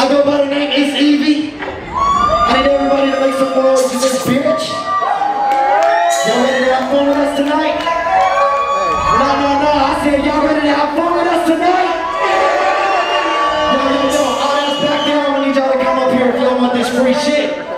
I go by the name is Evie. I need everybody to make some noise to this bitch. Y'all ready to have fun with us tonight? No, no, no. I said y'all ready to have fun with us tonight? Yo, yo, yo. All that's back there, I need y'all to come up here if y'all want this free shit.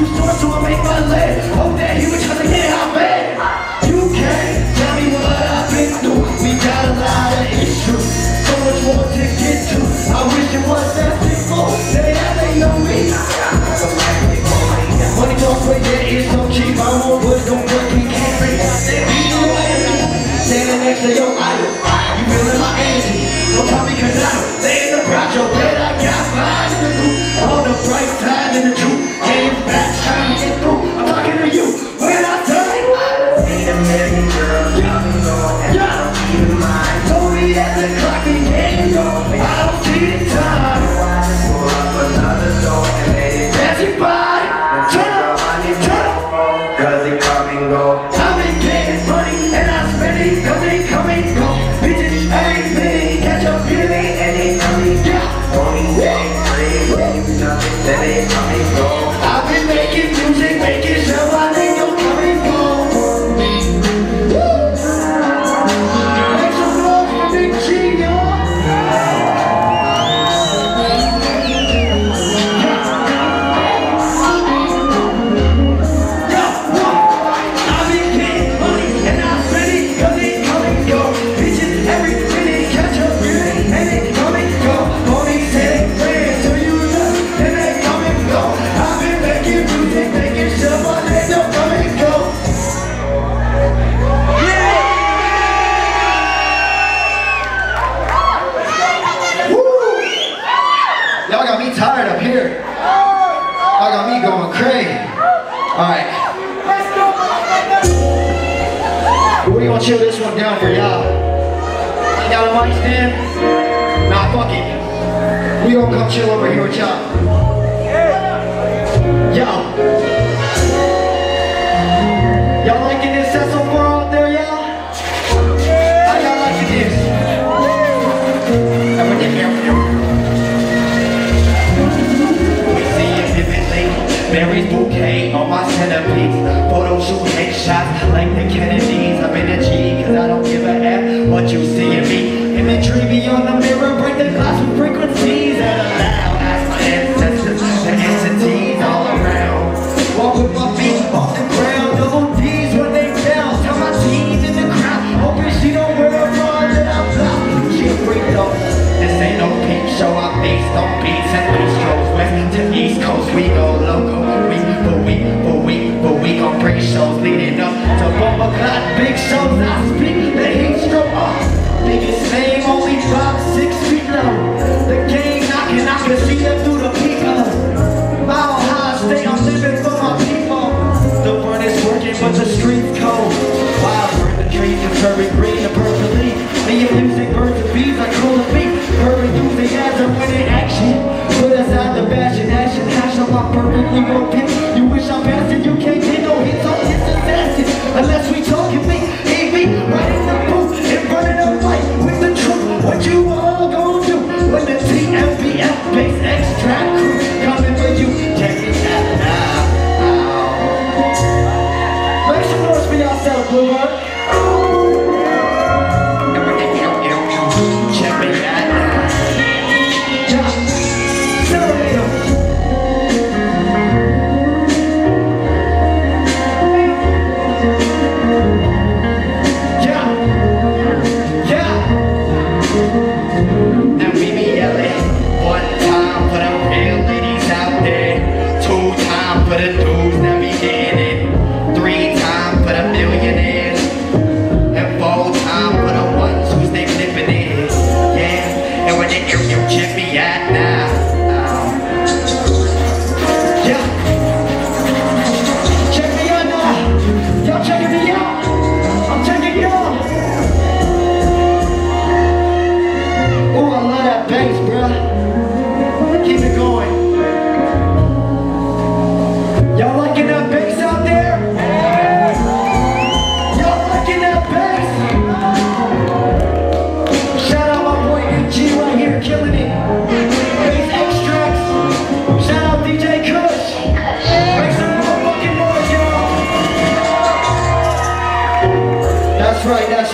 You can't tell me what I've been through. We got a lot of issues. So much more to get to. I wish it was that simple. They had ain't know me. Money don't play, there is no cheap. I won't put no fucking. Standing next to your idol. You feeling my energy. Don't tell me cause I don't. They ain't about your better. to get through. I'm talking to you. Y'all like it?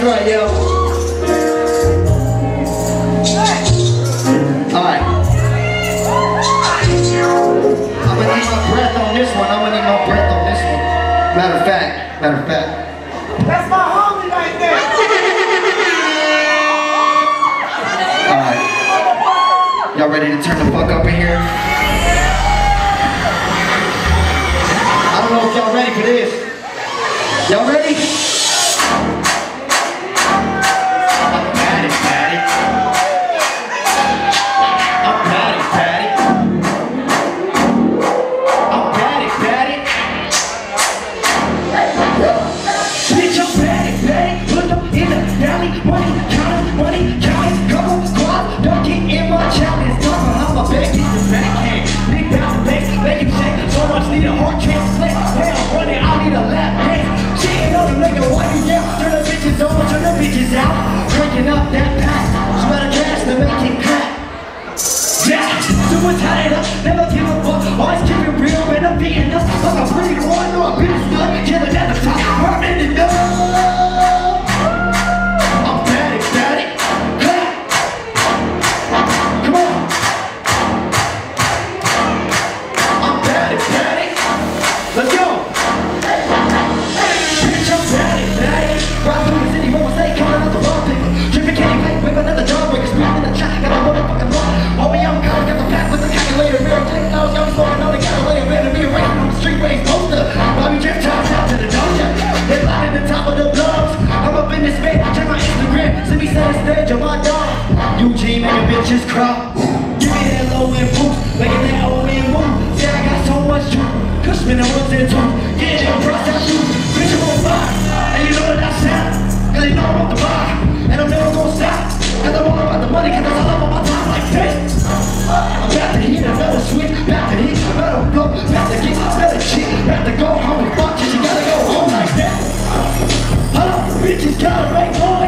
right, yo. Alright. I'm gonna need my breath on this one. I'm gonna need my breath on this one. Matter of fact, matter of fact. That's my homie right there. Alright. Y'all ready to turn the fuck up in here? I don't know if y'all ready for this. Y'all ready? And ones and two. Get it across that shoe, bitch I'm on fire. And you know that I sound, cause they know I'm on the bar. And I'm never gonna stop, cause I'm all about the money, cause that's all on my time like this. I'm about to hit another switch, about to hit another blow, about to get another chick, about to go home and fuck you, you gotta go home like that. Hold up, bitches gotta make noise,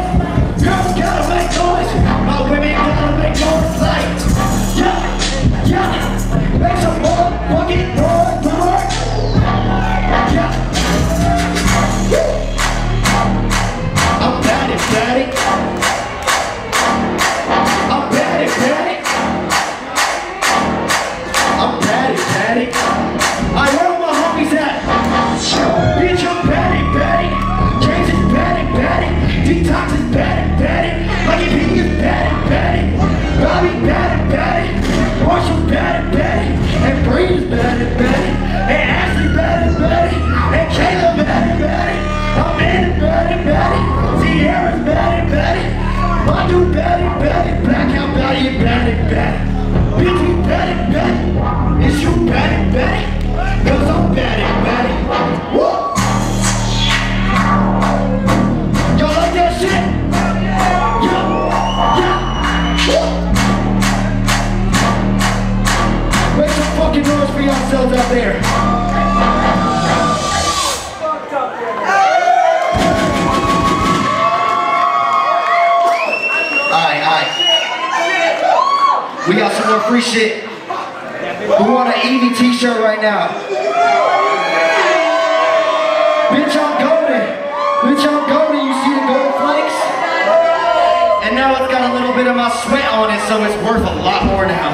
so it's worth a lot more now.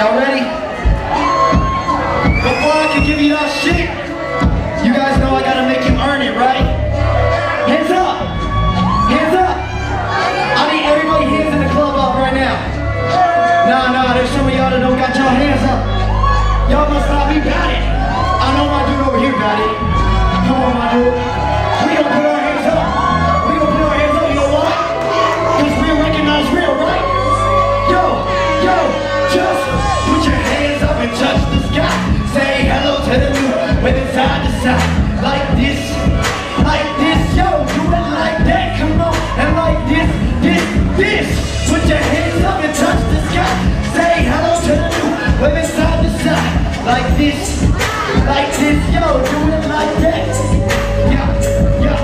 Y'all ready? Before I can give you that shit, you guys know I gotta make you earn it, right? Hands up! Hands up! I need everybody hands in the club up right now. Nah, nah, there's some of y'all that don't got y'all hands up. Y'all must not be batted. I know my dude over here batted. Come on, my dude. Like this, like this, yo, do it like that. Yeah, yeah.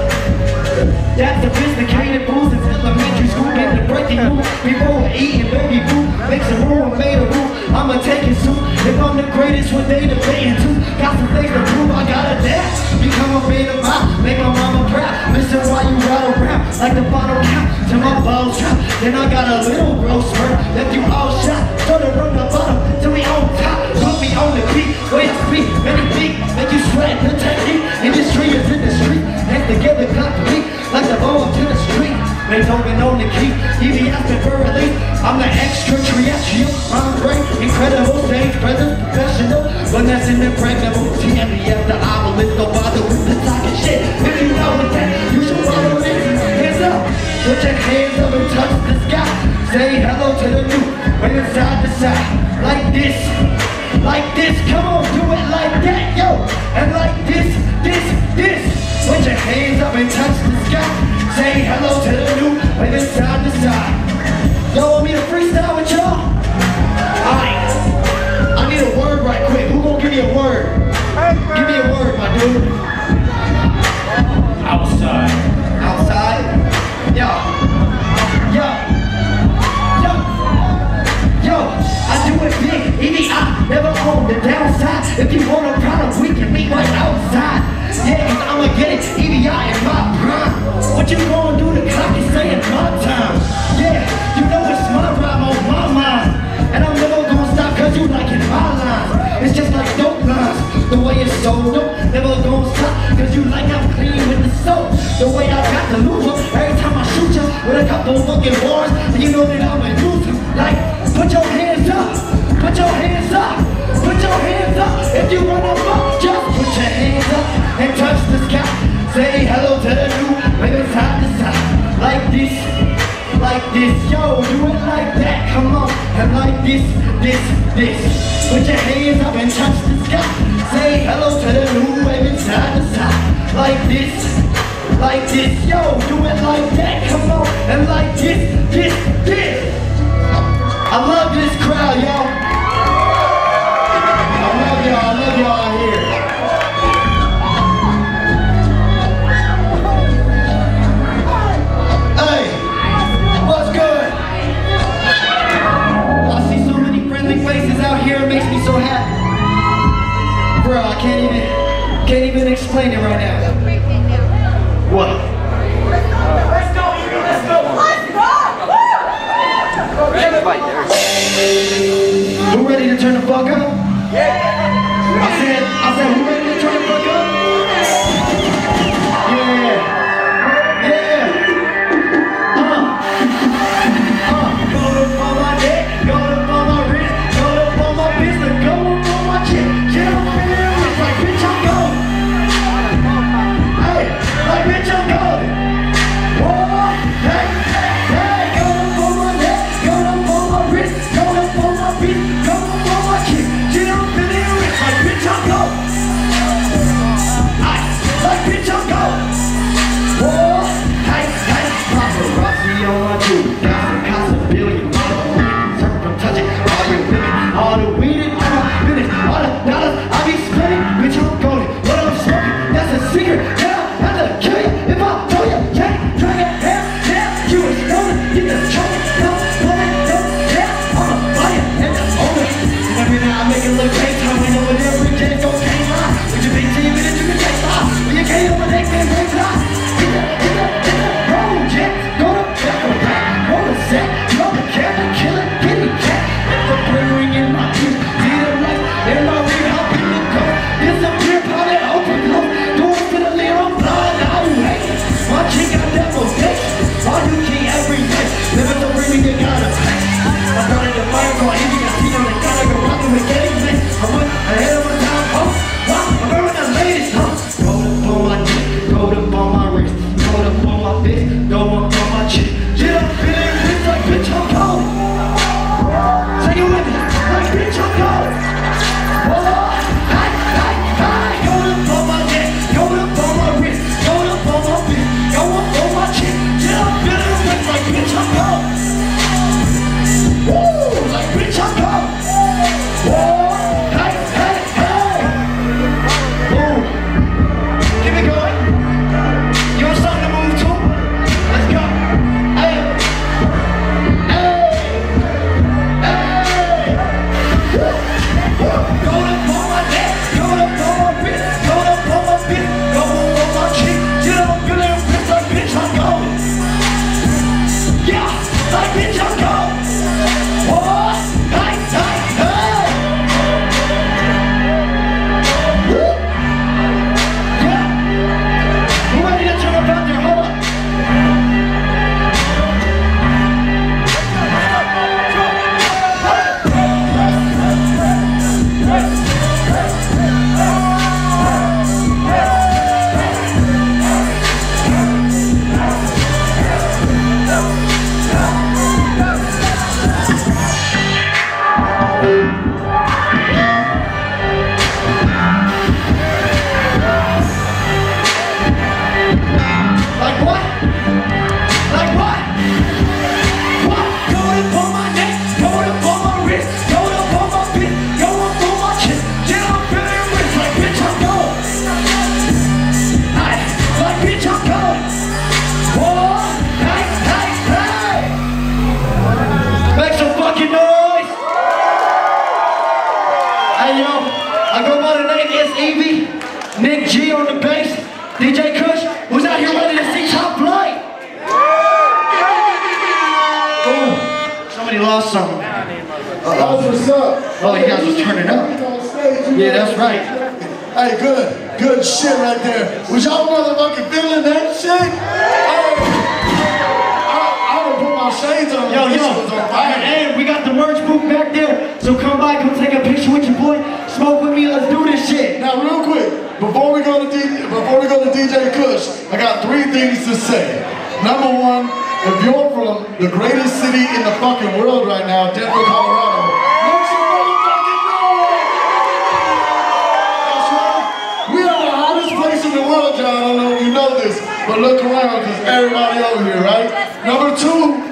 That sophisticated fools is elementary school Getting the breaking news Before eating baby food. Make some room, made a rule I'ma take it soon. If I'm the greatest, what they debating too Got some things to prove, I gotta dance Become a bit of mine, make my mama proud. Listen why you ride around Like the bottle count till my balls drop Then I got a little gross spurt Left you all shot. Started from the bottom till we me on the beat, way to speak Many beat, make you sweat the technique Industry is in the street Hands together, complete Like the ball to the street they don't Beethoven on the key. Asking for relief I'm the extraterrestrial. I'm great, incredible Stage presence, professional. When that's in the impregnable TMDF, the obelisk Don't bother with the talking shit. If you know what that, you should follow this Hands up, put your hands up and touch the sky. Say hello to the new Wave it side to side. Like this like this, come on, this, this, this. Put your hands up and touch Yeah, that's right. Hey, good, good shit right there. Was y'all motherfucking feeling that shit? Hey, I, I done put my shades on. Yo, yo, on fire. we got the merch booth back there. So come by, come take a picture with your boy. Smoke with me, let's do this shit. Now, real quick, before we go to DJ, before we go to DJ Kush, I got three things to say. Number one, if you're from the greatest city in the fucking world right now, Denver, Colorado. But look around, because everybody over here, right? Number two,